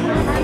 こ